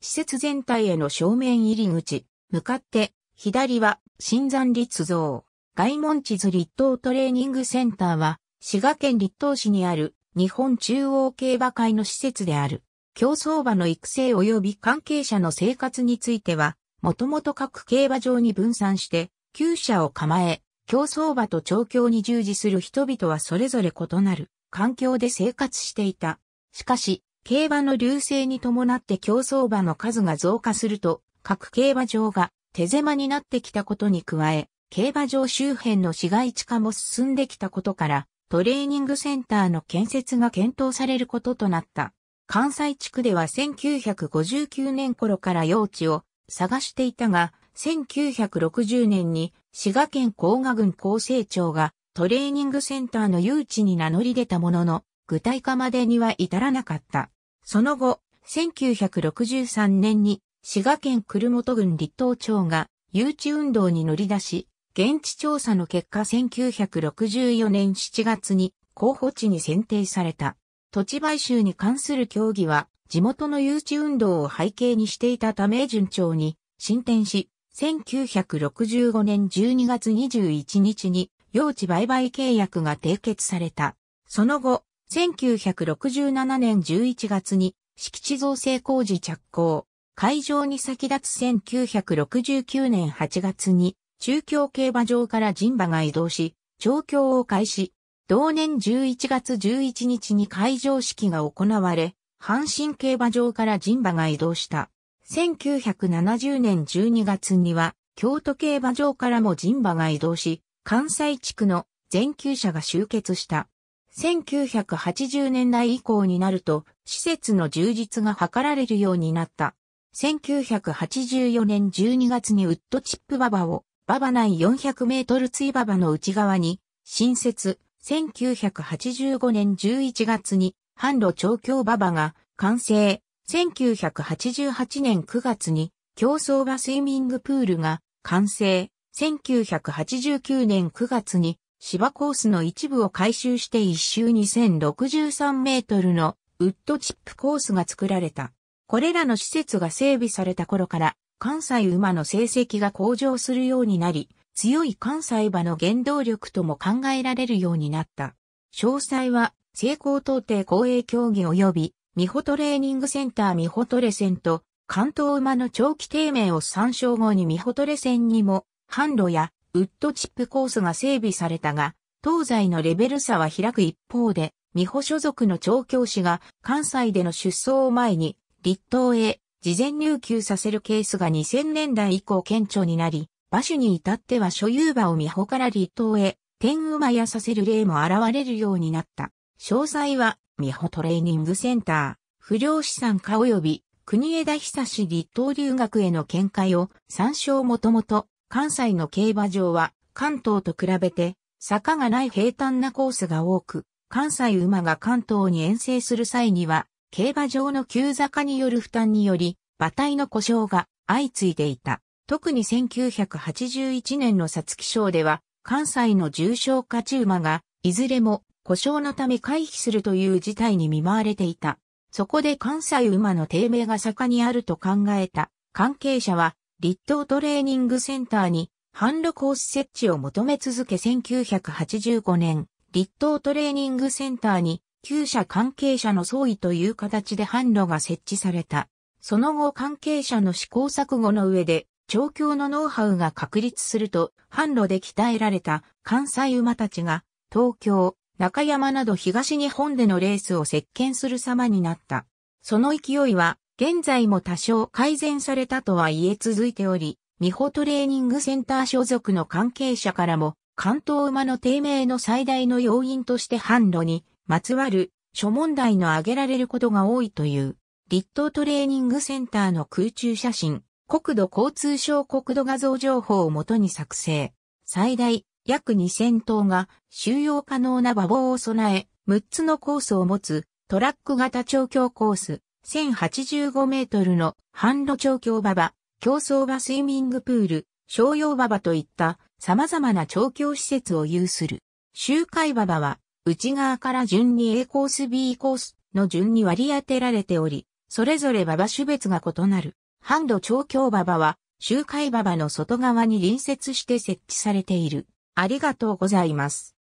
施設全体への正面入り口、向かって、左は、新山立像。外門地図立東トレーニングセンターは、滋賀県立東市にある、日本中央競馬会の施設である。競走馬の育成及び関係者の生活については、もともと各競馬場に分散して、厩舎を構え、競走馬と調教に従事する人々はそれぞれ異なる環境で生活していた。しかし、競馬の流星に伴って競走馬の数が増加すると、各競馬場が手狭になってきたことに加え、競馬場周辺の市街地化も進んできたことから、トレーニングセンターの建設が検討されることとなった。関西地区では1959年頃から用地を探していたが、1960年に滋賀県甲賀郡厚生庁がトレーニングセンターの誘致に名乗り出たものの、具体化までには至らなかった。その後、1963年に滋賀県久留本郡立東町が誘致運動に乗り出し、現地調査の結果1964年7月に候補地に選定された。土地買収に関する協議は地元の誘致運動を背景にしていたため順調に進展し、1965年12月21日に用地売買契約が締結された。その後、1967年11月に敷地造成工事着工。会場に先立つ1969年8月に中京競馬場から人馬が移動し、調教を開始。同年11月11日に会場式が行われ、阪神競馬場から人馬が移動した。1970年12月には、京都競馬場からも人馬が移動し、関西地区の全厩舎が集結した。1980年代以降になると、施設の充実が図られるようになった。1984年12月にウッドチップ馬場を、馬場内400メートル追馬場の内側に、新設、1985年11月に、販路調教馬場が完成、1988年9月に、競走馬スイミングプールが完成、1989年9月に芝コースの一部を改修して一周2063メートルのウッドチップコースが作られた。これらの施設が整備された頃から、関西馬の成績が向上するようになり、強い関西馬の原動力とも考えられるようになった。詳細は、成功到底公営競技及び、美穂トレーニングセンター美穂トレセンと、関東馬の長期低迷を参照後に美穂トレ線にも、販路やウッドチップコースが整備されたが、東西のレベル差は開く一方で、美穂所属の調教師が関西での出走を前に、立東へ事前入球させるケースが2000年代以降顕著になり、馬主に至っては所有馬を美穂から立東へ天馬やさせる例も現れるようになった。詳細は、美穂トレーニングセンター、不良資産家及び国枝久志立東留学への見解を参照もともと関西の競馬場は関東と比べて坂がない平坦なコースが多く、関西馬が関東に遠征する際には、競馬場の急坂による負担により、馬体の故障が相次いでいた。特に1981年の皐月賞では、関西の重賞勝ち馬が、いずれも故障のため回避するという事態に見舞われていた。そこで関西馬の低迷が坂にあると考えた関係者は立東トレーニングセンターに販路コース設置を求め続け1985年、立東トレーニングセンターに旧社関係者の総意という形で販路が設置された。その後関係者の試行錯誤の上で調教のノウハウが確立すると販路で鍛えられた関西馬たちが東京、中山など東日本でのレースを席巻する様になった。その勢いは現在も多少改善されたとは言え続いており、美穂トレーニングセンター所属の関係者からも、関東馬の低迷の最大の要因として販路にまつわる諸問題の挙げられることが多いという、立東トレーニングセンターの空中写真、国土交通省国土画像情報をもとに作成。最大約2000頭が収容可能な馬房を備え、6つのコースを持つトラック型調教コース、1085メートルの販路調教馬場、競走馬スイミングプール、商用馬場といった様々な調教施設を有する。周回馬場は内側から順に A コース B コースの順に割り当てられており、それぞれ馬場種別が異なる。ハンド調教馬場は、周回馬場の外側に隣接して設置されている。ありがとうございます。